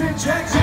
Injection.